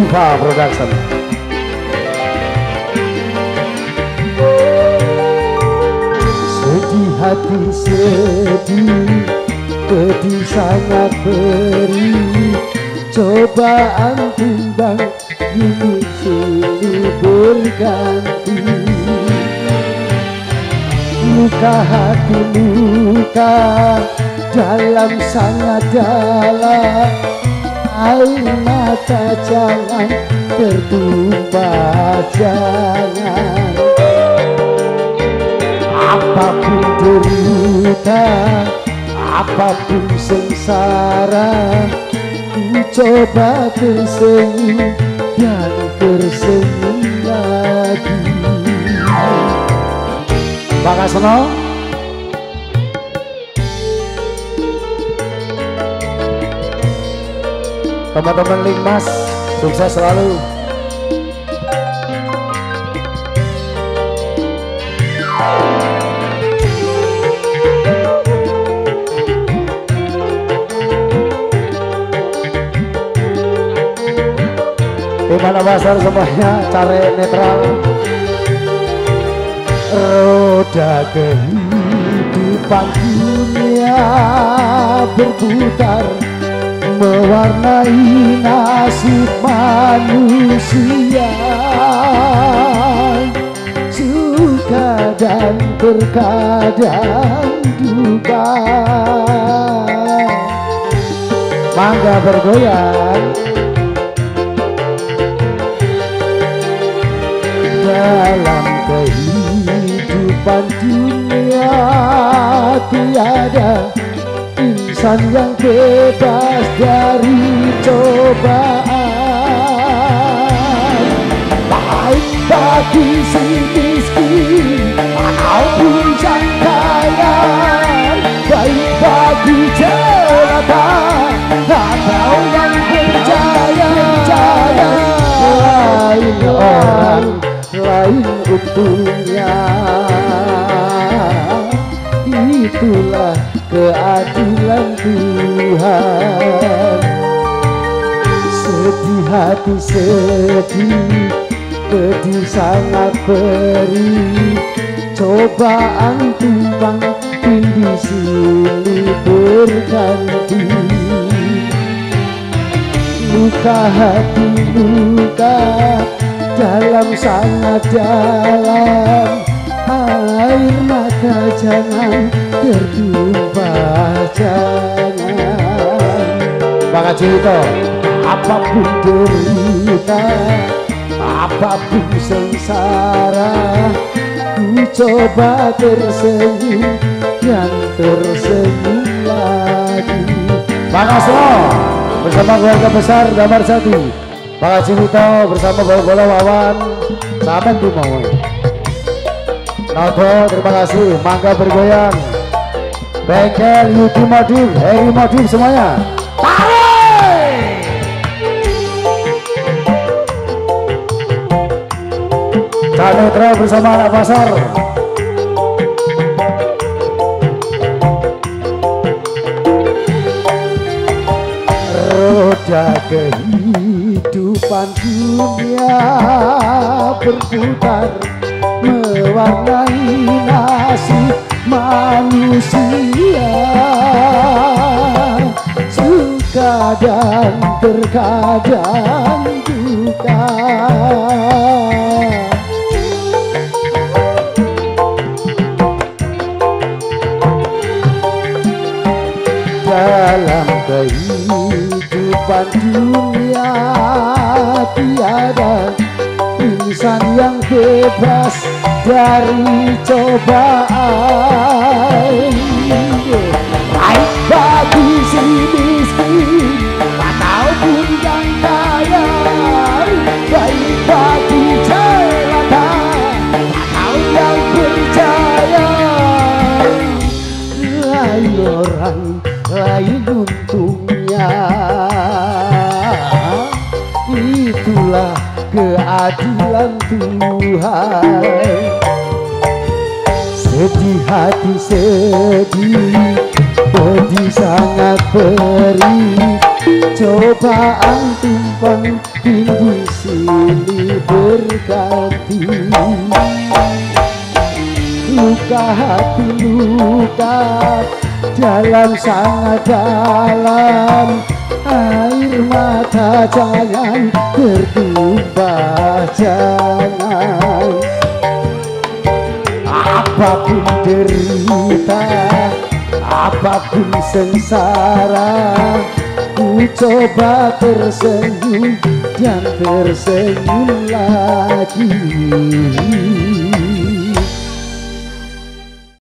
Diva Production. Sedih hati sedih. Pedih sangat beri Cobaan timbang Ini silih berganti Luka hati luka Dalam sangat dalam Air mata jangan tertumpah jangan. Apa pun derita Apa pun sengsara Ku coba tersenyum Dan tersenyum lagi. Pak Kasno Teman-teman Limas Sukses selalu. Di mana pasar semuanya cari netral. Roda kehidupan dunia berputar Mewarnai nasib manusia. Suka dan terkadang duka. Mangga bergoyang. Dalam kehidupan dunia tiada insan yang bebas dari cobaan. Baik bagi si miskin ataupun sang kaya baik bagi jelata atau yang percaya lain orang lain untungnya sedih hati sedih. Pedih sangat perih. Cobaan tumpang tindih silih berganti. Luka hati luka dalam sangat dalam. Air mata jangan tertumpah jangan. Bang Cito apa pun derita apa pun sengsara ku coba tersenyum dan tersenyum lagi. Bang bersama keluarga besar Damar Satu Bang Cito bersama bola-bola Wawan. Sahabat Bimau Noto terima kasih. Mangga bergoyang. Bengkel Yudi Motif Heri Motif semuanya Canetra bersama anak pasar. Roda kehidupan dunia berputar mewarnai nasib manusia. Suka dan terkadang duka dalam kehidupan dunia tiada insan yang bebas dari cobaan. Baik bagi si miskin itulah keadilan Tuhan. Sedih hati sedih pedih sangat beri cobaan timpang tinggi silih berganti. Luka hati luka dalam sangat dalam air mata jangan bertumpah jangan apa pun derita apa pun sengsara ku coba tersenyum dan tersenyum lagi